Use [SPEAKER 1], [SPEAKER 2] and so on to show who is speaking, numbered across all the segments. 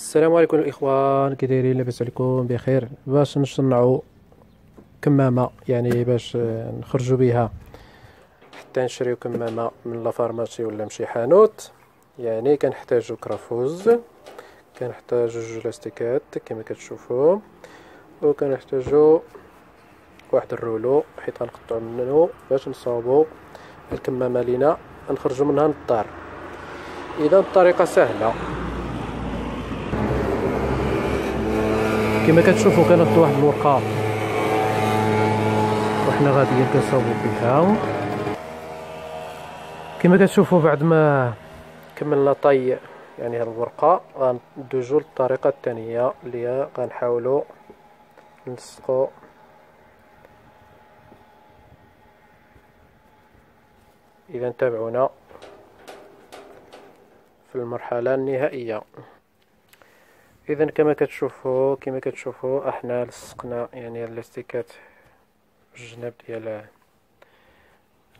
[SPEAKER 1] السلام عليكم الإخوان. كي دايرين لاباس عليكم بخير. باش نصنعوا كمامة يعني باش نخرجوا بها حتى نشريو كمامة من la pharmacie ولا من شي حانوت. يعني كنحتاجو agrafeuse كنحتاجو جوج لاستيكات كما كتشوفوا وكنحتاجو واحد ال rouleau حيت غنقطعو منه باش نصاوبو الكمامة لينا. نخرجوا منها للدار إذا الطريقة سهلة. كما كتشوفوا كانت واحد الورقة وحنا غاديين كنصاوبوا فيها. كما كتشوفوا بعد ما كملنا طي يعني هاد الورقة غندوزو للطريقة الثانية اللي هي غنحاولوا نلصقوا إذا تابعونا في المرحلة النهائية. اذا كما كتشوفوا كما كتشوفوا أحنا لصقنا يعني الاستيكات الجناب ديال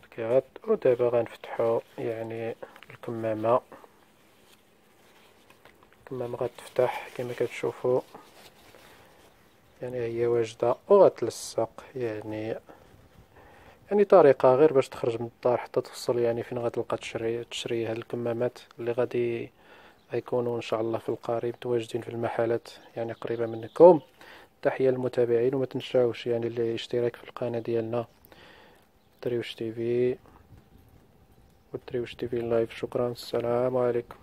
[SPEAKER 1] الكيغات ودابا غنفتحوا يعني الكمامة. الكمامة غتفتح كما كتشوفوا يعني هي واجدة وغتلصق يعني يعني طريقة غير باش تخرج من الدار حتى توصل يعني فين غتلقى تشري تشري هاد الكمامات اللي غادي غيكونوا إن شاء الله في القريب متواجدين في المحلات يعني قريبة منكم. تحية للمتابعين وما تنساوش يعني الاشتراك في القناة ديالنا. دريوش تي في. ودريوش تي في لايف شكرا. السلام عليكم.